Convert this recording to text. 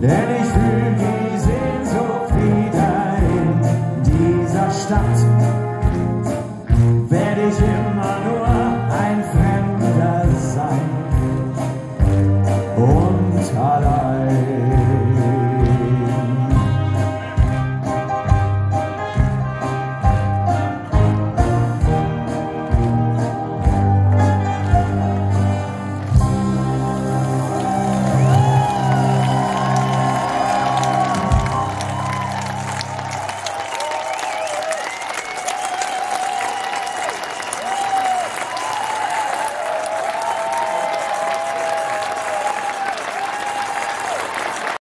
Denn ich